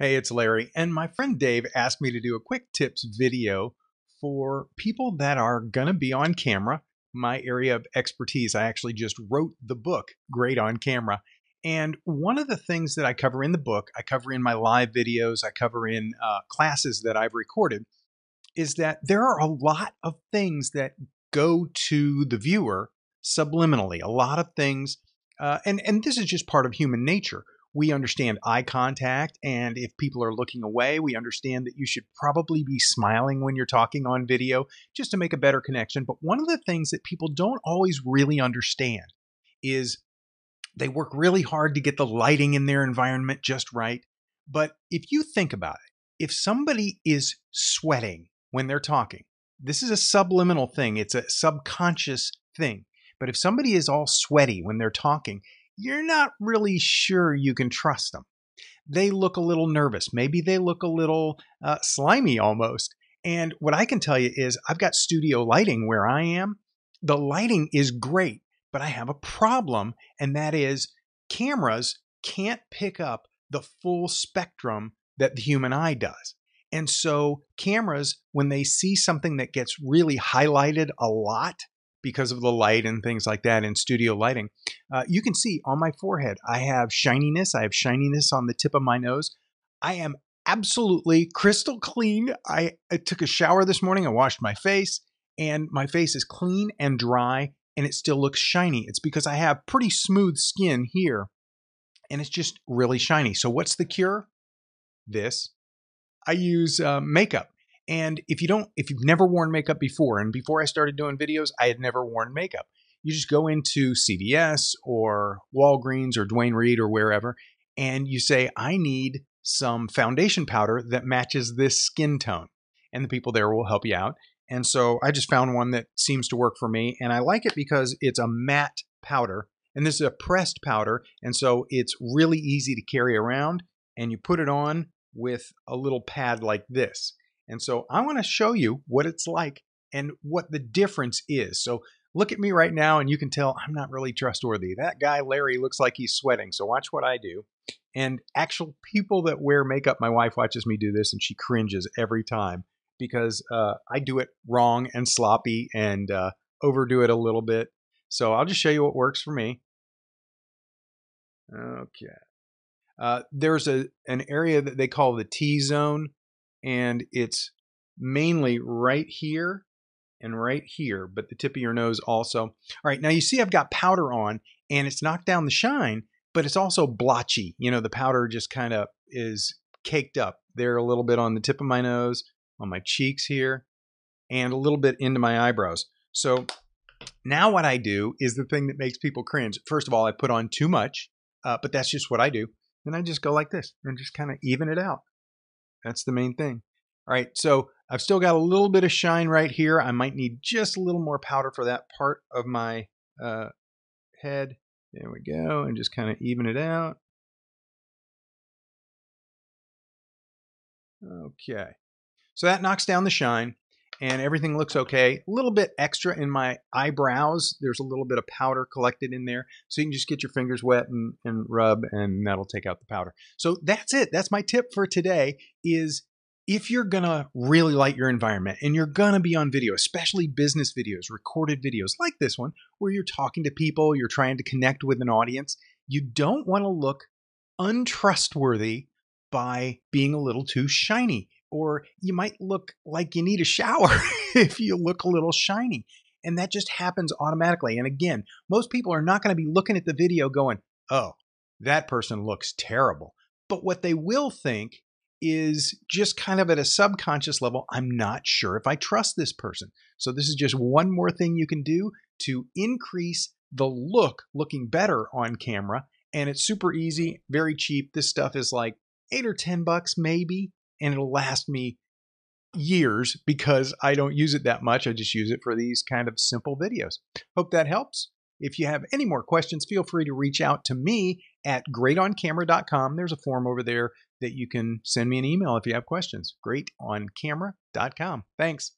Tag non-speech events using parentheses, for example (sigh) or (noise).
Hey, it's Larry, and my friend Dave asked me to do a quick tips video for people that are going to be on camera. My area of expertise, I actually just wrote the book, Great on Camera. And one of the things that I cover in the book, I cover in my live videos, I cover in uh, classes that I've recorded, is that there are a lot of things that go to the viewer subliminally. A lot of things, uh, and and this is just part of human nature we understand eye contact. And if people are looking away, we understand that you should probably be smiling when you're talking on video just to make a better connection. But one of the things that people don't always really understand is they work really hard to get the lighting in their environment just right. But if you think about it, if somebody is sweating when they're talking, this is a subliminal thing, it's a subconscious thing. But if somebody is all sweaty when they're talking, you're not really sure you can trust them. They look a little nervous. Maybe they look a little uh, slimy almost. And what I can tell you is, I've got studio lighting where I am. The lighting is great, but I have a problem, and that is cameras can't pick up the full spectrum that the human eye does. And so, cameras, when they see something that gets really highlighted a lot, because of the light and things like that in studio lighting. Uh, you can see on my forehead, I have shininess. I have shininess on the tip of my nose. I am absolutely crystal clean. I, I took a shower this morning. I washed my face, and my face is clean and dry, and it still looks shiny. It's because I have pretty smooth skin here, and it's just really shiny. So, what's the cure? This. I use uh, makeup. And if you don't, if you've never worn makeup before, and before I started doing videos, I had never worn makeup. You just go into CVS or Walgreens or Duane Reade or wherever, and you say, I need some foundation powder that matches this skin tone. And the people there will help you out. And so I just found one that seems to work for me. And I like it because it's a matte powder. And this is a pressed powder. And so it's really easy to carry around. And you put it on with a little pad like this. And so I want to show you what it's like and what the difference is. So look at me right now and you can tell I'm not really trustworthy. That guy, Larry, looks like he's sweating. So watch what I do. And actual people that wear makeup, my wife watches me do this and she cringes every time because uh, I do it wrong and sloppy and uh, overdo it a little bit. So I'll just show you what works for me. Okay. Uh, there's a an area that they call the T zone and it's mainly right here and right here, but the tip of your nose also. All right, now you see I've got powder on and it's knocked down the shine, but it's also blotchy. You know, the powder just kind of is caked up there a little bit on the tip of my nose, on my cheeks here, and a little bit into my eyebrows. So now what I do is the thing that makes people cringe. First of all, I put on too much, uh, but that's just what I do. Then I just go like this and just kind of even it out. That's the main thing. All right, so I've still got a little bit of shine right here. I might need just a little more powder for that part of my uh, head. There we go, and just kind of even it out. Okay, so that knocks down the shine and everything looks okay. A little bit extra in my eyebrows. There's a little bit of powder collected in there. So you can just get your fingers wet and, and rub and that'll take out the powder. So that's it. That's my tip for today is if you're to really light your environment and you're to be on video, especially business videos, recorded videos like this one, where you're talking to people, you're trying to connect with an audience, you don't want to look untrustworthy by being a little too shiny or you might look like you need a shower (laughs) if you look a little shiny. And that just happens automatically. And again, most people are not going to be looking at the video going, oh, that person looks terrible. But what they will think is just kind of at a subconscious level, I'm not sure if I trust this person. So, this is just one more thing you can do to increase the look looking better on camera. And it's super easy, very cheap. This stuff is like eight or 10 bucks, maybe and it'll last me years because I don't use it that much. I just use it for these kind of simple videos. Hope that helps. If you have any more questions, feel free to reach out to me at greatoncamera.com. There's a form over there that you can send me an email if you have questions. Greatoncamera.com. Thanks.